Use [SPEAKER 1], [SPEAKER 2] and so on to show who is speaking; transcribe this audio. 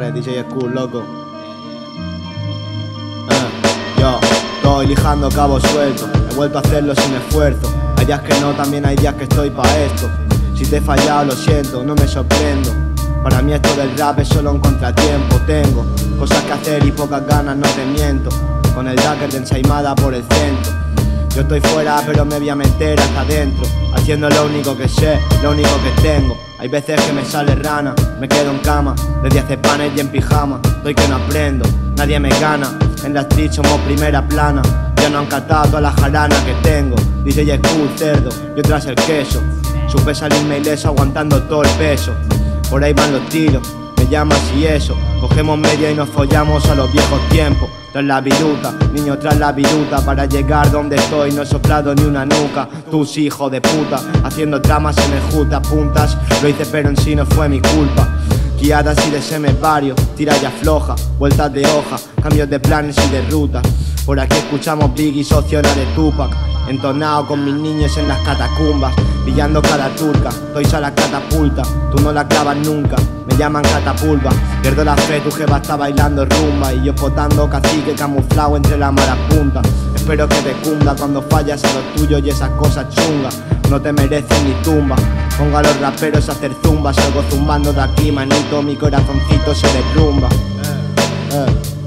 [SPEAKER 1] Dale, DJ School, loco. Eh, yo, estoy lijando cabos sueltos. He vuelto a hacerlo sin esfuerzo. Hay días que no, también hay días que estoy pa' esto. Si te he fallado, lo siento, no me sorprendo. Para mí esto del rap es solo un contratiempo. Tengo cosas que hacer y pocas ganas, no te miento. Con el Dacker de ensaimada por el centro. Yo estoy fuera, pero me voy a meter hasta adentro. Haciendo lo único que sé, lo único que tengo. Hay veces que me sale rana, me quedo en cama. Desde hace panes y en pijama. Estoy que no aprendo, nadie me gana. En la street somos primera plana. Ya no han catado toda la jarana que tengo. Dice ya cool, cerdo, yo tras el queso. Supe salirme ileso aguantando todo el peso. Por ahí van los tiros, me llamas y eso. Cogemos media y nos follamos a los viejos tiempos. Tras la viruta, niño tras la viruta Para llegar donde estoy. No he soplado ni una nuca. Tus hijo de puta, haciendo tramas en el juta Puntas, lo hice pero en sí no fue mi culpa. Guiadas y de semes varios, tira y afloja. Vueltas de hoja, cambios de planes y de rutas Por aquí escuchamos Biggie, sociona de Tupac. Entonado con mis niños en las catacumbas Pillando cada turca, estoy a la catapulta Tú no la clavas nunca, llaman catapulva. Pierdo la fe, tu jeva está bailando rumba. Y yo potando cacique camuflado entre la punta Espero que te cunda cuando fallas a los tuyos y esas cosas chungas. No te merecen ni tumba. Pongo a los raperos a hacer zumba. Salgo zumbando de aquí, manito, mi corazoncito se derrumba. Eh, eh.